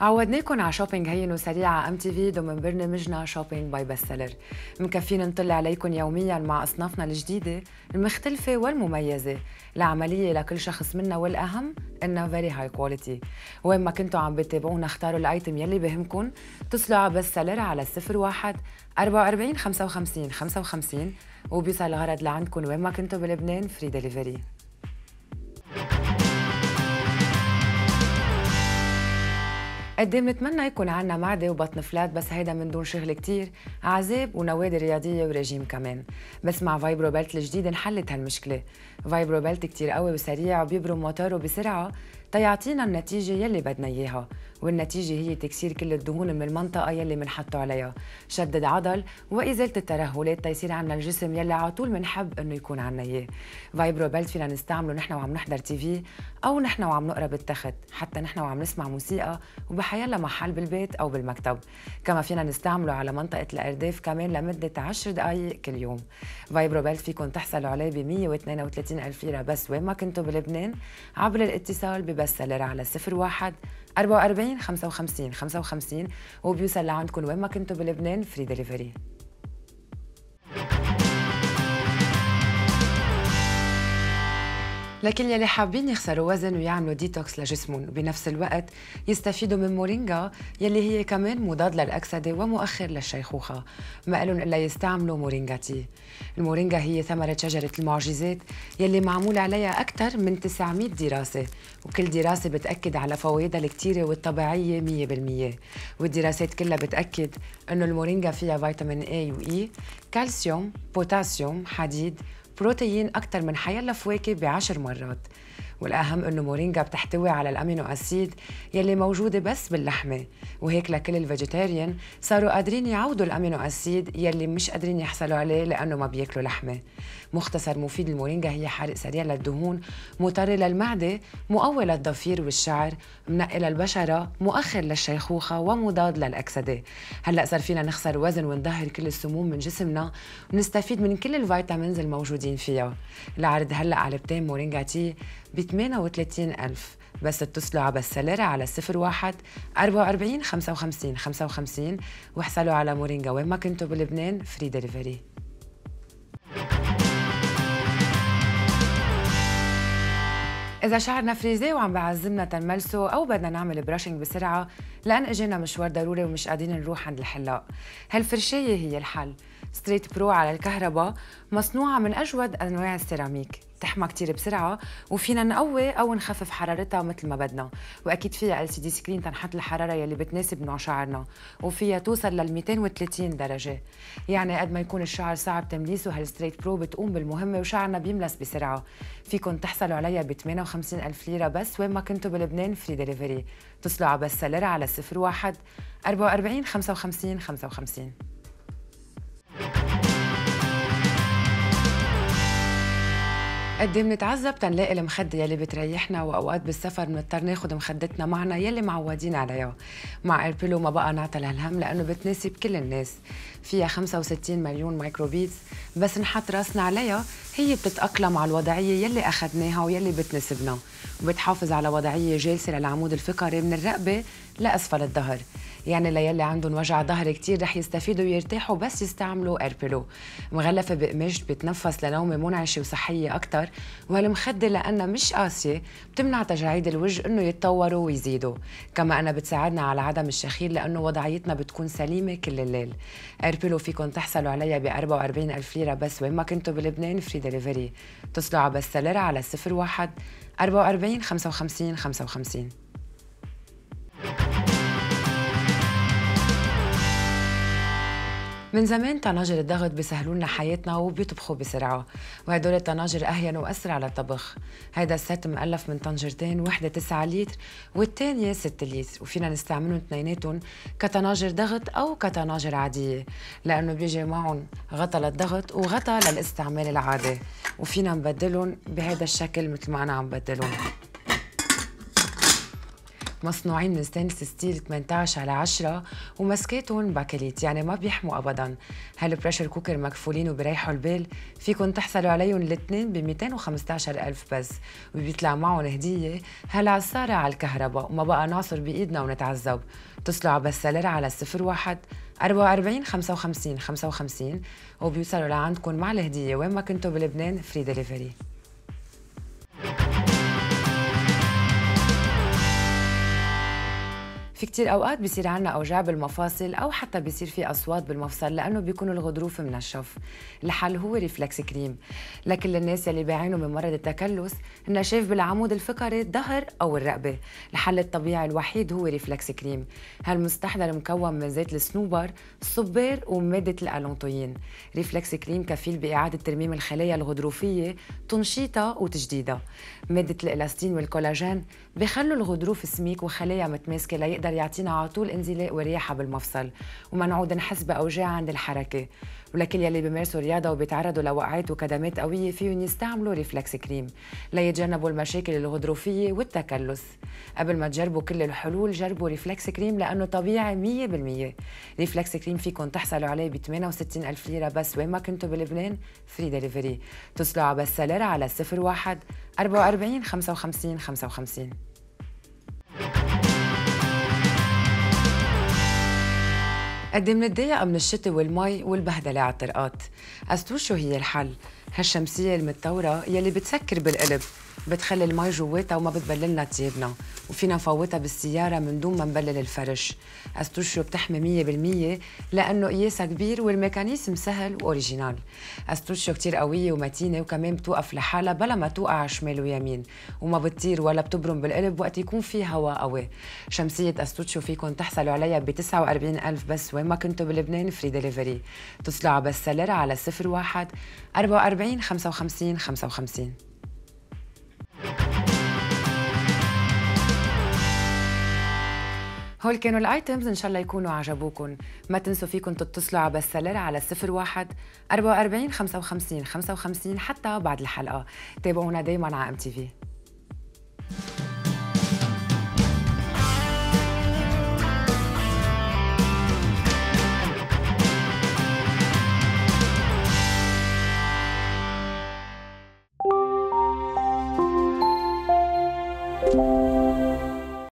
عودناكم على shopping هين وسريع على MTV ضمن برنامجنا shopping by Best Seller مكفين نطلع عليكم يوميا مع أصنافنا الجديدة المختلفة والمميزة. العملية لكل شخص منا والأهم انها very high quality وين ما كنتوا عم بتابعونا اختاروا ال item يلي بهمكم. اتصلوا على Best Seller على 01 44 55 55 وبيوصل الغرض لعندكم وين ما كنتوا بلبنان free delivery قد إيه بنتمنى يكون عنا معدة وبطن flat بس هيدا من دون شغل كتير عذاب ونوادي رياضية ورجيم كمان. بس مع Vibro Belt الجديد انحلت هالمشكلة. Vibro Belt كتير قوي وسريع وبيبرم موتوره بسرعة تيعطينا النتيجة يلي بدنا إياها والنتيجة هي تكسير كل الدهون من المنطقة يلي منحطه عليها. شدد عضل وإزالة الترهلات تيصير عنا الجسم يلي على طول بنحب إنه يكون عنا إياه. Vibro Belt فينا نستعمله نحن وعم نحضر TV أو نحن وعم نقرأ بالتخت حتى نحن وعم نسمع موسيقى وبحيلا محل بالبيت أو بالمكتب. كما فينا نستعمله على منطقة الأرداف كمان لمدة 10 دقائق كل يوم. Vibro Belt فيكم تحصلوا عليه ب 132 ألف ليرة بس وين ما كنتوا بلبنان عبر الاتصال ب Best Seller على 01 44 55 55 وبيوصل لعندكم وين ما كنتوا بلبنان free delivery لكل يلي حابين يخسروا وزن ويعملوا ديتوكس لجسمهم وبنفس الوقت يستفيدوا من مورينجا يلي هي كمان مضاد للأكسدة ومؤخر للشيخوخة. ما لهم إلا يستعملوا مورينجا tea. المورينجا هي ثمرة شجرة المعجزات يلي معمول عليها أكثر من 900 دراسة وكل دراسة بتأكد على فوائدها الكتيرة والطبيعية 100% والدراسات كلها بتأكد أنه المورينجا فيها فيتامين A و E كالسيوم بوتاسيوم حديد بروتين أكثر من حيلا فواكه بعشر مرات. والأهم إنه مورينجا بتحتوي على ال amino acid يلي موجودة بس باللحمة. وهيك لكل ال vegetarian صاروا قادرين يعوضوا ال amino acid يلي مش قادرين يحصلوا عليه لأنه ما بياكلوا لحمة. مختصر مفيد المورينجا هي حرق سريع للدهون مطري للمعدة مقوي للضفير والشعر منقي للبشرة مؤخر للشيخوخة ومضاد للأكسدة. هلأ صار فينا نخسر وزن ونظهر كل السموم من جسمنا ونستفيد من كل ال vitamins الموجودين فيها. العرض هلأ علبتين مورينجا tea ب 38 ألف بس اتصلوا على Best Seller على 01 44 55 55 واحصلوا على مورينجا وين ما كنتوا بلبنان free delivery إذا شعرنا frizzy وعم بعذبنا تنملسه أو بدنا نعمل brushing بسرعة لأن إجينا مشوار ضروري ومش قادرين نروح عند الحلاق. هالفرشاية هي الحل. Straight Pro على الكهرباء مصنوعة من أجود أنواع السيراميك. تحمى كتير بسرعة وفينا نقوي أو نخفف حرارتها مثل ما بدنا. وأكيد فيها LCD screen تنحط الحرارة يلي بتناسب نوع شعرنا وفيها توصل لل 230 درجة. يعني قد ما يكون الشعر صعب تمليسه هال Straight Pro بتقوم بالمهمة وشعرنا بيملس بسرعة. فيكن تحصلوا عليها ب 58 ألف ليرة بس وين ما كنتوا بلبنان free delivery اتصلوا على بس على 01 44 55 55 قد بنتعذب تنلاقي المخدة يلي بتريحنا وأوقات بالسفر بنضطر ناخذ مخدتنا معنا يلي معودين عليها. مع Air Pillow ما بقى نعتل هالهم لأنه بتناسب كل الناس. فيها 65 مليون micro beads بس نحط راسنا عليها هي بتتأقلم على الوضعية يلي أخذناها ويلي بتناسبنا. وبتحافظ على وضعية جالسة للعمود الفقري من الرقبة لأسفل الظهر. يعني ليلي عندهم وجع ظهر كتير رح يستفيدوا ويرتاحوا بس يستعملوا Air Pillow مغلفة بقماش بتنفس لنومة منعشة وصحية أكتر وهالمخدة لأنها مش قاسية بتمنع تجاعيد الوجه إنه يتطوروا ويزيدوا. كما أنها بتساعدنا على عدم الشخير لأنه وضعيتنا بتكون سليمة كل الليل. Air Pillow فيكم تحصلوا عليها ب 44 ألف ليرة بس وين ما كنتوا بلبنان free delivery اتصلوا على بستلر على 01 44 55 55 من زمان طناجر الضغط بيسهلوا لنا حياتنا وبيطبخوا بسرعة وهدول الطناجر أهين وأسرع للطبخ هيدا الست مؤلف من طنجرتين وحدة 9 لتر والتانية 6 لتر وفينا نستعملهم اثنيناتهم كطناجر ضغط أو كطناجر عادية لأنه بيجي معهم غطا للضغط وغطا للاستعمال العادي وفينا نبدلهم بهذا الشكل مثل ما أنا عم بدلهم. مصنوعين من stainless steel 18 على 10 ومسكاتهم bakelite يعني ما بيحموا ابدا. هال pressure cooker مكفولين وبريحوا البال فيكم تحصلوا عليهم الاثنين ب 215 ألف بس. وبيطلع معهم هدية هالعصارة على الكهرباء وما بقى نعصر بإيدنا ونتعذب. اتصلوا على Best Seller على 01 44 55 55 وبيوصلوا لعندكم مع الهدية وين ما كنتوا بلبنان free delivery في كتير أوقات بيصير عنا أوجاع بالمفاصل أو حتى بيصير في أصوات بالمفصل لأنه بيكون الغضروف منشف الحل هو Reflex Cream. لكل الناس يلي بيعانوا من مرض التكلس النشاف بالعمود الفقري الظهر أو الرقبة. الحل الطبيعي الوحيد هو Reflex Cream. هالمستحضر مكون من زيت الصنوبر الصبار ومادة ال allantoine. Reflex Cream كفيل بإعادة ترميم الخلايا الغضروفية تنشيطها وتجديدها مادة ال élastine والكولاجين بخلوا الغضروف سميك وخلايا متماسكة ليقدر يعطينا على طول انزلاق ورياحة بالمفصل وما نعود نحس باوجاع عند الحركة. ولكل يلي بيمارسوا رياضة وبيتعرضوا لوقعات وكدمات قوية فيهم يستعملوا Reflex Cream ليتجنبوا المشاكل الغضروفية والتكلس. قبل ما تجربوا كل الحلول جربوا Reflex Cream لأنه طبيعي 100% Reflex Cream فيكم تحصلوا عليه ب 68 ألف ليرة بس وين ما كنتوا بلبنان free delivery اتصلوا على Best Seller على 01 44 55 55 قديه منتضايق من الشتاء والمي والبهدلة على الطرقات. أستوشيو هي الحل؟ هالشمسية المتطورة يلي بتسكر بالقلب. بتخلي المي جواتها وما بتبللنا تيابنا وفينا نفوتها بالسيارة من دون ما نبلل الفرش. أستوشيو بتحمي مية بالمية لأنه قياسها كبير وال mécanisme سهل و original. أستوشيو كتير قوية ومتينة وكمان بتوقف لحالها بلا ما توقع شمال ويمين وما بتطير ولا بتبرم بالقلب وقت يكون في هواء قوي. شمسية أستوشيو فيكم تحصلوا عليها ب 49 ألف بس وين ما كنتوا بلبنان free delivery اتصلوا على Best Seller على 01 44 55 55 هول كانوا ال items إن شاء الله يكونوا عجبوكم ما تنسوا فيكم تتصلوا على Best Seller على 01 44 55 55 حتى بعد الحلقة. تابعونا دايما على MTV